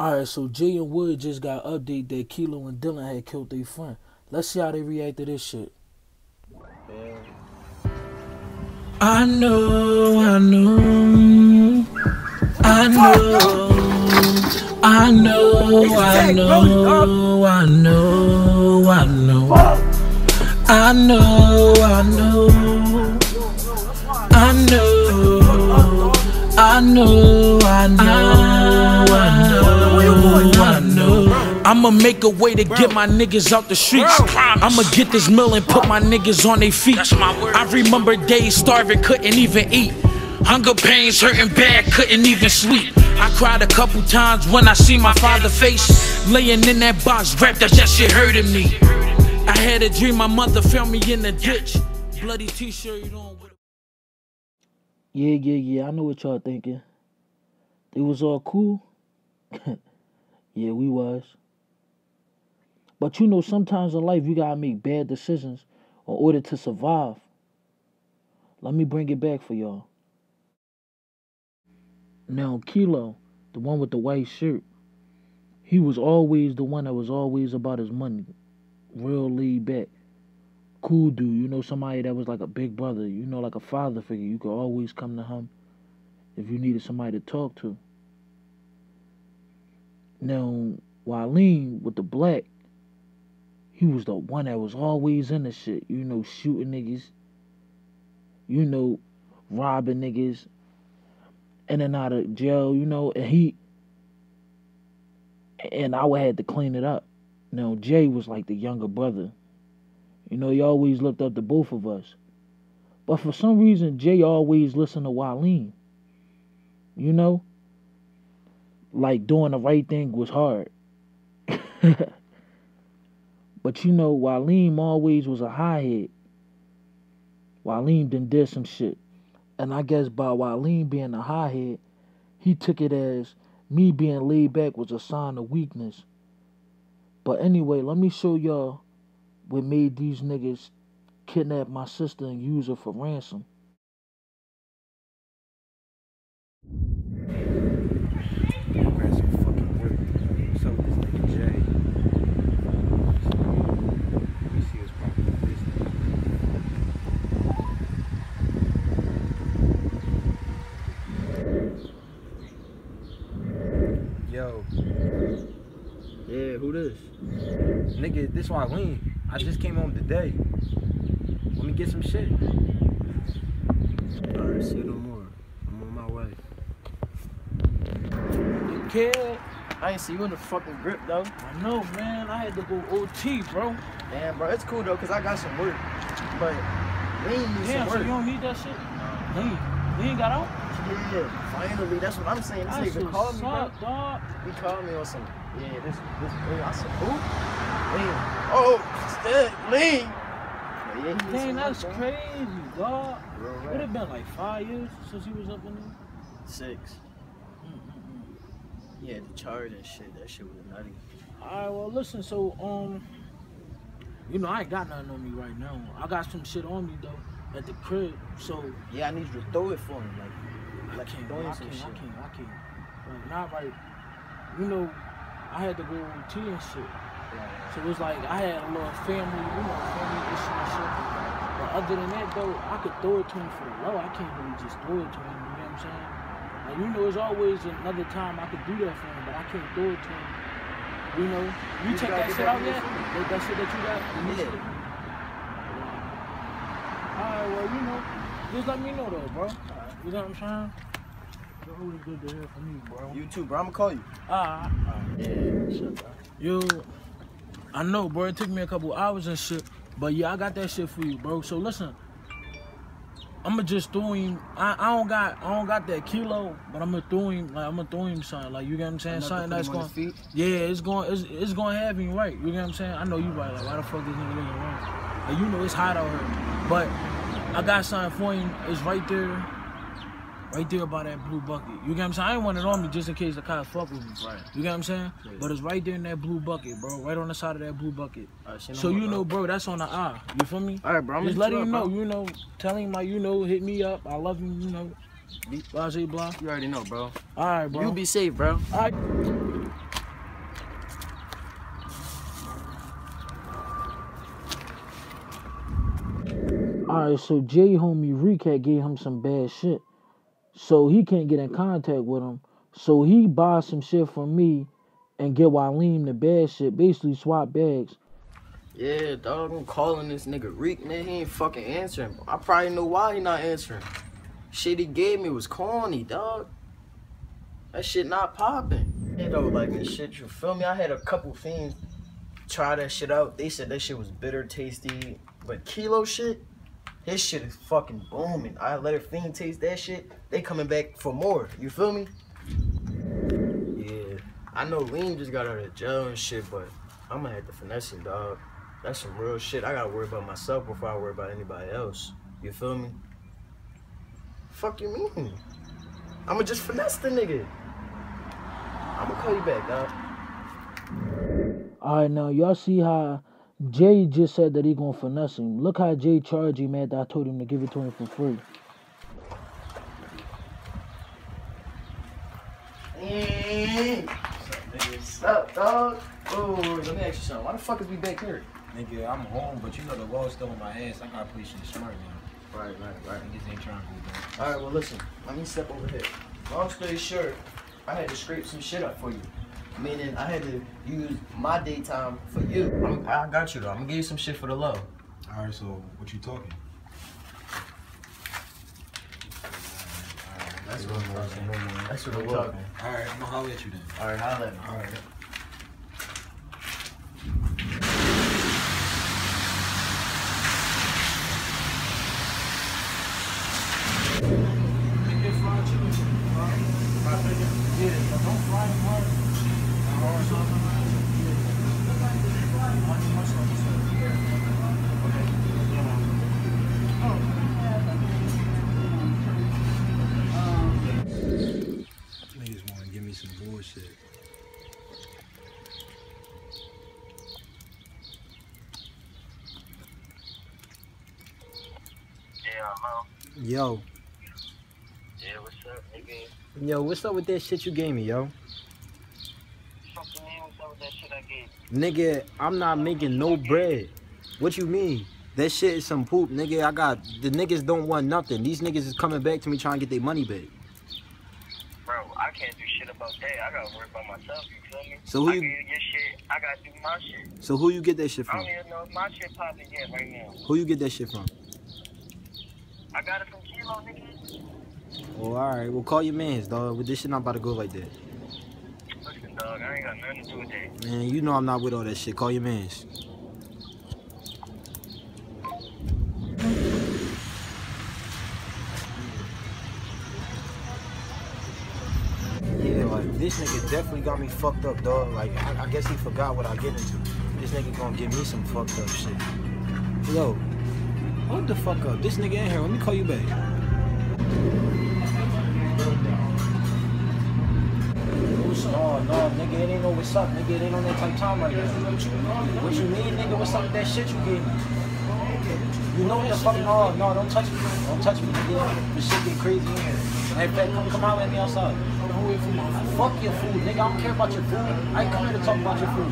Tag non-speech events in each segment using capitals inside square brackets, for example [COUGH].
Alright, so Jay and Wood just got update that Kilo and Dylan had killed their friend. Let's see how they react to this shit. I know, I know, I know, I know, I know, I know, I know, I know, I know, I know, I know, I know, I know, I know. I'ma make a way to get my niggas out the streets. I'ma get this mill and put my niggas on their feet. I remember days starving, couldn't even eat. Hunger pains, hurting bad, couldn't even sleep. I cried a couple times when I see my father face laying in that box, wrapped up that shit hurting me. I had a dream my mother found me in the ditch, bloody t-shirt on. Yeah, yeah, yeah. I know what y'all thinking. It was all cool. [LAUGHS] yeah, we was. But you know, sometimes in life you gotta make bad decisions in order to survive. Let me bring it back for y'all. Now, Kilo, the one with the white shirt, he was always the one that was always about his money. Real laid back. Cool dude, you know, somebody that was like a big brother, you know, like a father figure. You could always come to him if you needed somebody to talk to. Now, Waleem with the black, he was the one that was always in the shit, you know, shooting niggas, you know, robbing niggas, in and out of jail, you know, and he and I would had to clean it up. Now Jay was like the younger brother. You know, he always looked up to both of us. But for some reason Jay always listened to Waleem. You know? Like doing the right thing was hard. [LAUGHS] but you know, Waleem always was a high head. Waleem done did some shit. And I guess by Waleem being a high head, he took it as me being laid back was a sign of weakness. But anyway, let me show y'all what made these niggas kidnap my sister and use her for ransom. Yo. Yeah, who this? Nigga, this why I lean just came home today. Let me get some shit. Alright, say no more. I'm on my way. You kid, I ain't see you in the fucking grip though. I know, man. I had to go OT, bro. Damn, bro, it's cool though, cause I got some work. But we ain't need Damn, some so work. you don't need that shit? Lean. Lean got out? Yeah, finally, that's what I'm saying. This That's nigga called me, bro. up, dog. He called me on some. Yeah, this, this. I said, who? Lean. Oh, oh. Stud, Lean. But yeah, he needs Dang, that's work, bro. crazy, dog. Real Would have been like five years since he was up in there. Six. Yeah, the chart and shit. That shit was nutty. Alright, well listen, so um you know I ain't got nothing on me right now. I got some shit on me though at the crib. So Yeah, I need you to throw it for me, like. I Like can't, throwing I some can't, I can't, I can't. Like not right. You know, I had to go OT and shit. So it was like I had a little family, you know, family issue and shit. But other than that though, I could throw it to him for low. I can't really just throw it to him, you know what I'm saying? Like you know, there's always another time I could do that for him, but I can't throw it to him. You know, you You check that shit out yet? That, that shit that you got? Yeah. Alright, well, you know, just let me know though, bro. You know what I'm saying? It's always good to hear from you, bro. You too, bro. I'ma call you. Ah, Yeah, shut up. yo, I know, bro. It took me a couple hours and shit, but yeah, I got that shit for you, bro. So listen, I'ma just throw him. I, I don't got, I don't got that kilo, but I'ma throw him. Like I'ma throw him something. Like you get what I'm saying? Something that's going. Yeah, it's going. It's, it's going to have him right. You get what I'm saying? I know you right. Like why the fuck is nigga looking wrong? Like you know it's hot out here, but I got something for him. It's right there right there by that blue bucket. You get what I'm saying? I ain't want it on me just in case the cops fuck with me. Right. You get what I'm saying? Yeah. But it's right there in that blue bucket, bro. Right on the side of that blue bucket. So you know, bro, that's on the eye. You feel me? All right, bro. I'm just letting him know. Bro. You know, telling him like you know, hit me up. I love you. You know. Blah, blah, blah. You already know, bro. All right, bro. You be safe, bro. All right. Alright, so J homie recap gave him some bad shit. So he can't get in contact with him. So he buys some shit from me and get Waleem the bad shit. Basically swap bags. Yeah, dog, I'm calling this nigga Reek, man. He ain't fucking answering. I probably know why he not answering. Shit he gave me was corny, dog. That shit not popping. You know, like this shit, you feel me? I had a couple fiends try that shit out. They said that shit was bitter, tasty. But kilo shit, his shit is fucking booming. I let her fiend taste that shit. They coming back for more. You feel me? Yeah. I know Lean just got out of jail and shit, but I'm gonna have to finesse him, dog. That's some real shit. I gotta worry about myself before I worry about anybody else. You feel me? Fuck you mean? I'ma just finesse the nigga. I'ma call you back, dog. Alright, now y'all see how Jay just said that he gonna finesse him. Look how Jay charged him, man, that I told him to give it to him for free. Hey. What's up, dog? Oh, let me ask you something. Why the fuck is we back here? Nigga, I'm home, but you know the wall's still on my ass. I gotta play shit smart now. Right, right, right. Niggas ain't trying to go back. All right, well, listen. Let me step over here. Long story short, I had to scrape some shit up for you. Meaning, I had to use my daytime for you. I'm, I got you though. I'm gonna give you some shit for the love. All right, so what you talking? That's what I'm talking. That's what I'm talking. All right, I'm gonna holler at you then. All right, holler at me. All right. Niggas wanna give me some bullshit. Yeah, hello. Yo, Yeah, what's up, nigga? yo, what's up with that shit you gave me, yo? Fucking man, what's up with that shit I gave? Nigga, I'm not making no bread. What you mean? That shit is some poop, nigga. I got the niggas don't want nothing. These niggas is coming back to me trying to get their money back. Bro, I can't do shit about that. I gotta worry about myself, you feel me? So who I you- shit, I gotta do my shit. So who you get that shit I from? don't even know if my shit popping yet right now. Who you get that shit from? I got it from Kilo, nigga. Oh, all right. Well, call your mans, dog. But this shit not about to go like that. Listen, dog, I ain't got nothing to do with that. Man, you know I'm not with all that shit. Call your mans. Yeah, like this nigga definitely got me fucked up, dog. Like I, I guess he forgot what I get into. This nigga gonna give me some fucked up shit. Yo, hold the fuck up. This nigga in here. Let me call you back. No, oh, no, nigga, it ain't no what's up, nigga. It ain't on that type time right now. What you mean, nigga? What's up with that shit you gave me? You know what the fuck? No, oh, no, don't touch me. Don't touch me, nigga. This shit get crazy in here. Hey, Fed, come, come out with me outside. Fuck your food, nigga. I don't care about your food. I ain't come here to talk about your food.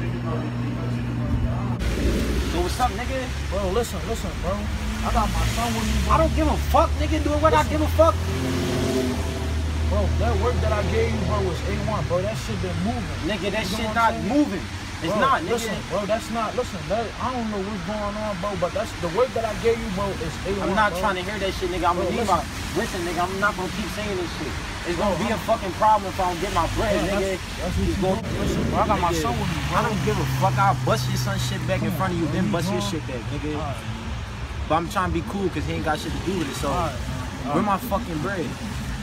So what's up, nigga? Bro, listen, listen, bro. I got my son with me, bro. I don't give a fuck, nigga. Do what I give a fuck. Bro, that work that I gave you, bro, was A1, bro. That shit been moving. Nigga, that You shit not saying? moving. It's Bro, not, nigga. Listen, bro, that's not. Listen, that, I don't know what's going on, bro, but that's the work that I gave you, bro. Is A1. I'm not bro. trying to hear that shit, nigga. I'm gonna Bro, leave my. Listen, nigga, I'm not gonna keep saying this shit. It's gonna be a fucking problem if I don't get my bread, Yeah, nigga. that's, that's what It's gonna-. Listen, bro, I got my son with me, bro. I don't give a fuck. I'll bust your son shit back in Come front of you, then bust You your shit back, nigga. But I'm trying to be cool because he ain't got shit to do with it. So, alright, where alright. my fucking bread?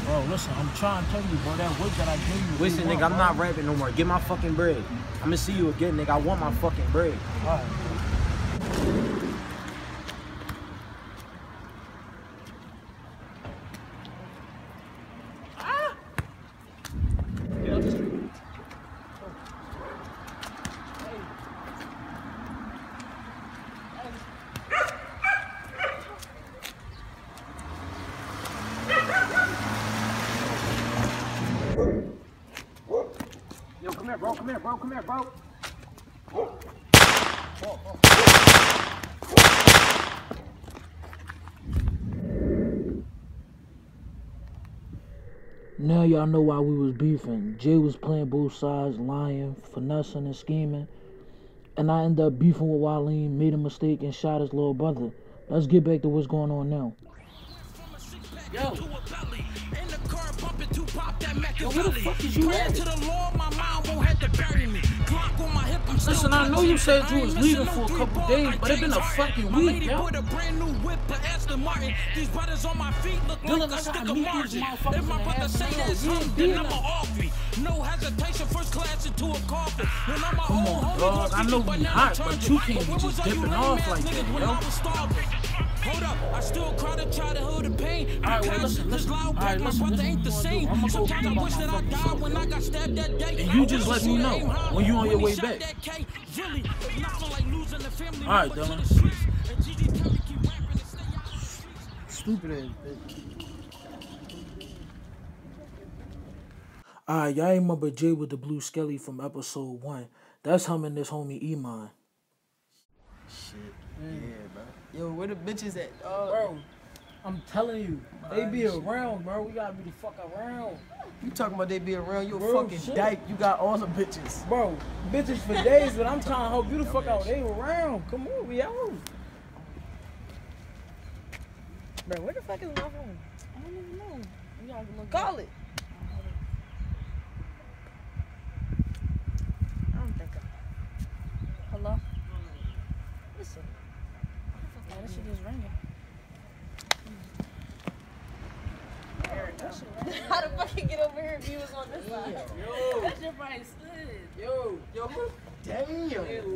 Bro, listen, I'm trying to tell you, bro, that work that I gave you. Listen, A1, nigga, I'm bro. not rapping no more. Get my fucking bread. I'm gonna see you again, nigga. I want my fucking bread. Alright. Yo, Come here, bro. Come here, bro. Now y'all know why we was beefing. Jay was playing both sides, lying, finessing, and scheming. And I ended up beefing with Wileen, made a mistake, and shot his little brother. Let's get back to what's going on now. Yo. Listen, I know you said you was leaving for a couple days, but it been a fucking My week, lady yo. put a brand new whip to Aston Martin. These brothers on my feet look Dylan, like a stick of margin. If my brother say this, You then I'm a nothing. off me. No hesitation, first class into a coffin. When I'm Come old on, homie, dog. I know we hot, but you can't be just you dipping off like that, yo. I? Hold up, I still cry to childhood of pain. All right, well, listen, listen. Cause loud All right, my listen, brother ain't the same. gonna do. I'ma go Sometimes I wish that I died self, when I got stabbed that day. And you I just let me know aim when you on your way back. K. Really, not like losing the family All right, member Dylan. the streets. And Gigi tell me keep rapping and stay out the streets. Stupid ass bitch. Alright, y'all remember Jay with the blue skelly from episode one. That's him and this homie Iman. Shit. Yeah, bro. Yo, where the bitches at? dog? Bro, I'm telling you, they be around, bro. We gotta be the fuck around. You talking about they be around? You a Bro, fucking shit. dyke. You got all the bitches. Bro, bitches for days, but I'm trying to help you the fuck out. They around. Come on, we out. Bro, where the fuck is my phone? I don't even know. You gotta look Call it. I don't think I. Hello? Listen. Yeah, that shit just ringing. How the fuck you get over here if you was on this side? Yo, That shit probably slid. yo, yo, who? Damn.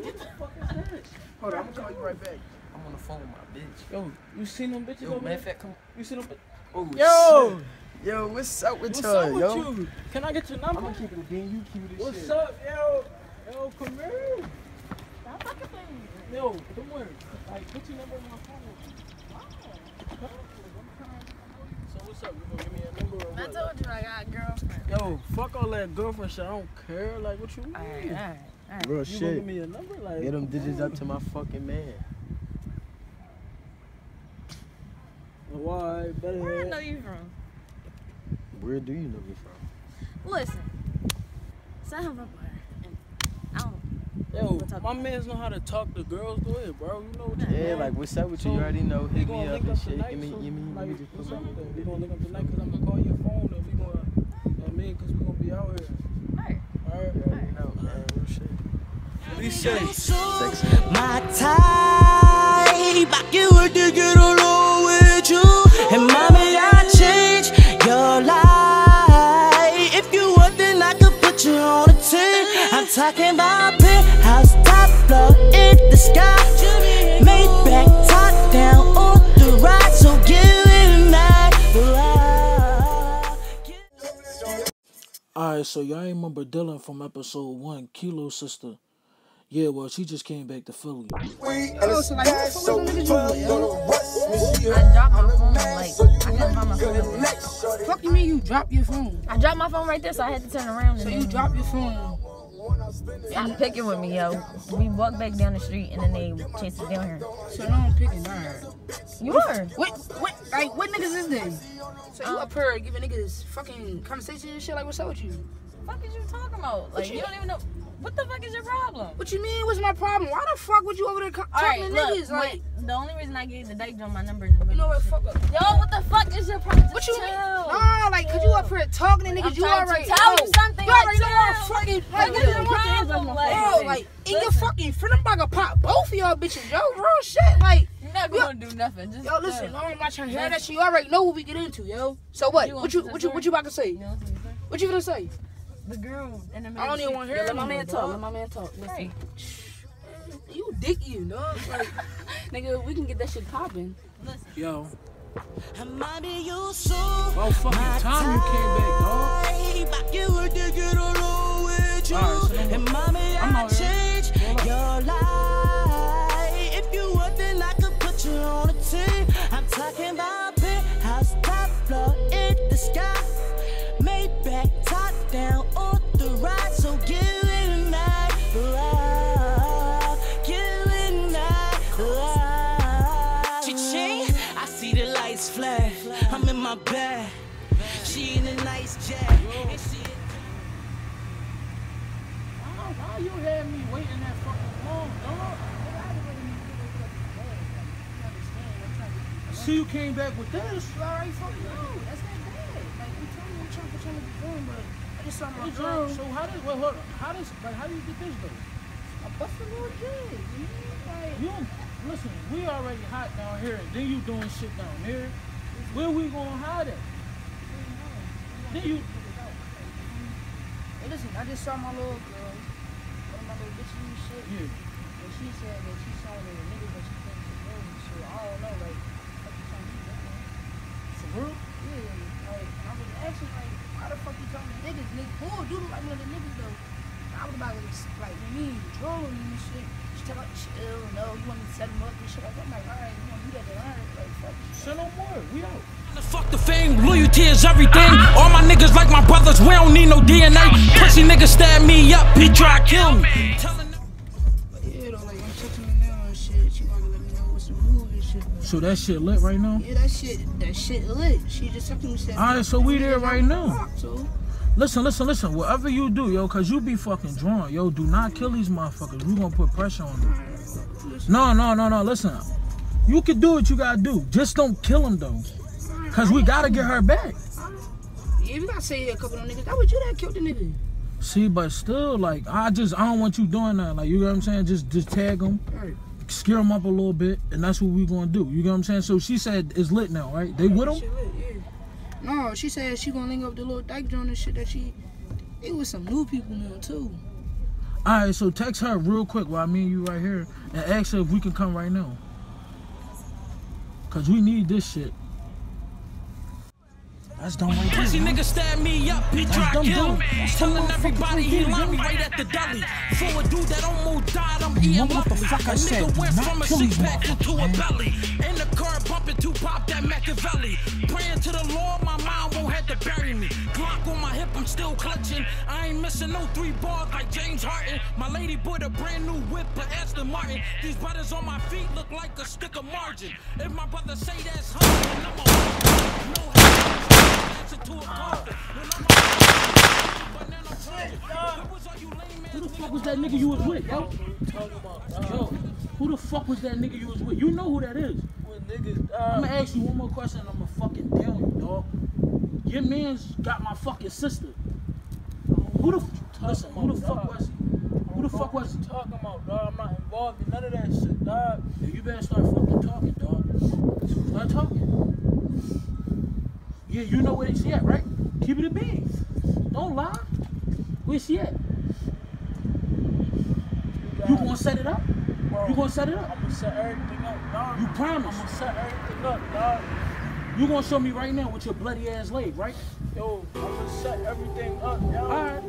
What the fuck is that? Hold on, I'm gonna call you right back. I'm on the phone with my bitch. Yo, you seen them bitches Yo, over matter of there? fact, come. You seen them? bi- Oh, Yo, shit. Yo, what's up with what's y'all, up with yo? you? Can I get your number? I'm gonna keep it a bean. You cute as What's shit. up, yo? Yo, come here. Stop fucking playing. Yo, don't worry. Like, put your number on my phone. So what's up? You gonna give me a number or I what? told you I got a girlfriend. Fuck all that girlfriend shit. I don't care. Like, what you mean? Alright, alright, alright. Real You shit. give me a number? Like, Get them digits up to my fucking man. Why? Better. Where I know you from? Where do you know me from? Listen. Send him up there. I don't Yo, We'll my mans know how to talk to girls. Go ahead, bro. You know what you Yeah, doing. like what's up with you? So, You already know. we Hit gonna me up link and up shit. tonight, Give me, so, give me, like, give me just what's put up me. with gonna link up tonight because I'm gonna call your phone and we gonna, you know what I mean? Because we gonna be out here. Alright. Alright? You already know, man. Real shit. Be safe. Sexy. Alright, so y'all remember Dylan from episode one, Kilo sister. Yeah, well, she just came back to Philly. Oh, so like, what the fuck was niggas you I dropped my phone, like, I couldn't find my phone. Fuck you mean you dropped your phone? I dropped my phone right there, so I had to turn around and So you then dropped your phone. Stop picking with me, yo. We walked back down the street and then they chased us down here. So now I'm picking alright. You are. What what like what niggas is they? So you up um, here giving niggas fucking conversation and shit like what's up with you? What the fuck is you talking about? Like, you- you don't even know. What the fuck is your problem? What you mean what's my problem? Why the fuck would you over there co- All talking right, to look. niggas like wait, the only reason I gave the dyke drum my number in the you know what fuck up? Yo, what the fuck is your problem? What you mean? Chill. Nah, like cause you up here talking to niggas, I'm you trying to already tell know. you something, You already like, know I'm fucking Like, like, your problem? Like, Bro, like in your fucking friend, I'm about to pop both of y'all bitches, yo, real shit. Like, You're not gonna do nothing. Just yo, listen, no, I'm not trying to hear that shit. You already know what we get into, yo. So what? What you what you what you about to say? What What you gonna say? The girl in the I don't even want to hear Let my man talk. Let my man talk. Right. You dick you, know? Like, [LAUGHS] nigga, we can get that shit popping. Yo, Mommy, you so about fucking time you came back, dog. I get what along with you. Alright, so then and mommy, I'm I here. your life. If you want, then I could put you on a team. I'm talking about penthouse, top floor in the sky. Maybach, top down Cha-ching, I see the lights flash. I'm in my bag. She in a nice Why, why you had me waiting that fucking long, dog? See, you came back with this. You already fucking know. That's not bad. Like, I'm telling you, I'm trying to put you on the phone, but I just saw my Hey, girl. So, so how does, well, hold on. How does, like, how do you get this though? I busted a little kid. You know, like, You don't, listen, we already hot down here, and then you doing shit down there. Where we gonna hide at? Then you, Hey, listen, I just saw my little girl, one of my little bitches and shit. yeah. And she said that she saw the niggas that she thinks she knows. So I don't know, like, what you telling me that, man? For real? Yeah, like, I was asking, like, why the fuck you telling me niggas? Niggas, who do like one of the niggas, though? I was about to, like, you mean, trolling and shit. She tell like, no, you want to set him up and shit like. I'm like, all right, you want to do that, then all right, like, fuck you. Say no more. We out. Fuck the fame, loyalty is everything. All my niggas like my brothers, we don't need no DNA. Pussy niggas stab me up, he try to kill me. Telling them- But yeah, though, like, I'm texting her now and shit. She want to let me know what's the move and shit. So that shit lit right now? Yeah, that shit, that shit lit. She just texted me said. All right, so we there right now. So, Listen, listen, listen. Whatever you do, yo, cause you be fucking drawn, yo. Do not kill these motherfuckers. We gonna put pressure on them. No, no, no, no. Listen, you can do what you gotta do. Just don't kill them though, cause we gotta get her back. yeah, you gotta say a couple of niggas, that was you that killed the nigga. See, but still, like, I just, I don't want you doing that. Like, you know what I'm saying? Just, just tag them, Right. scare them up a little bit, and that's what we gonna do. You know what I'm saying? So she said it's lit now, right? They with them? No, she said she gonna link up the little dyke joint and shit that she. It was some new people now too. All right, so text her real quick while me and you right here, and ask her if we can come right now. Cause we need this shit. That's done right there. Pussy nigga stab me up, he try to dumb, kill dumb. me. Telling dumb everybody he there, me dumb. right at the deli. For a dude that almost died, I'm eating what the fuck I said, nigga went from a six pack into a belly. In the car, bumping to pop that Machiavelli. Praying to the Lord, my mom won't have to bury me. Glock on my hip, I'm still clutching. I ain't missing no three bars like James Harden. My lady bought a brand new whip for Aston Martin. These brothers on my feet look like a stick of margin. If my brother say that's hard, then I'm a no Who the fuck was that nigga you was with, yo? Yo, who the fuck was that nigga you was with? You know who that is. Uh, I'm gonna ask you one more question and I'm gonna fucking tell you, dog. Your man's got my fucking sister. Who the listen? Who the fuck was he? Who the fuck was he? talking about, dog? I'm not involved in none of that shit, dog. Yeah, you better start fucking talking, dog. Start talking. Yeah, you know where she at, right? Keep it a bean. Don't lie. Where she at? You gonna set it up? You gonna set it up? I'm gonna set everything up, dog. You promise? I'm gonna set everything up, dog. You gonna show me right now with your bloody ass leg, right? Yo, I'm gonna set everything up, yo. Alright. I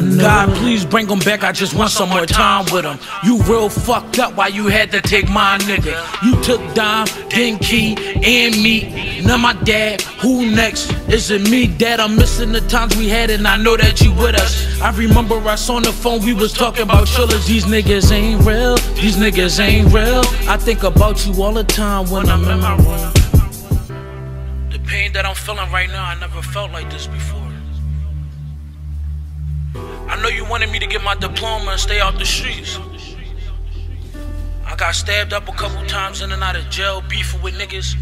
God, please bring him back. I just want some more time with him. You real fucked up why you had to take my nigga. You took Dime, then Key, and me. Now my dad, who next? Is it me, dad? I'm missing the times we had, and I know that you with us. I remember us on the phone, we was talking about chillers. These niggas ain't real, these niggas ain't real. I think about you all the time when I'm in my room. The pain that I'm feeling right now, I never felt like this before. I know you wanted me to get my diploma and stay out the streets. I got stabbed up a couple times in and out of jail, beefing with niggas,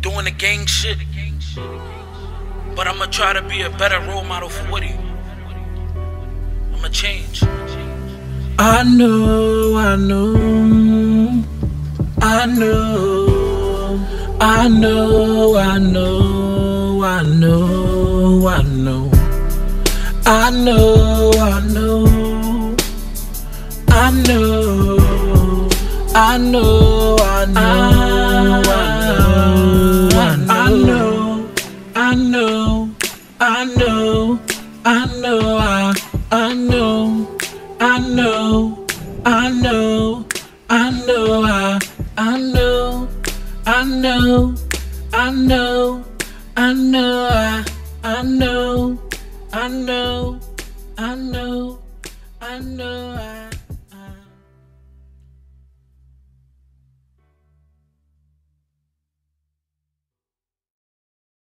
doing the gang shit. But I'ma try to be a better role model for Woody. I'ma change. I know, I know, I know, I know, I know, I know, I know, I know, I know, I know, I know, I know, I know, I know, I know, I know, I, I know. I know, I know, I know, I, I know, I know, I know, I know, I, I know, I know,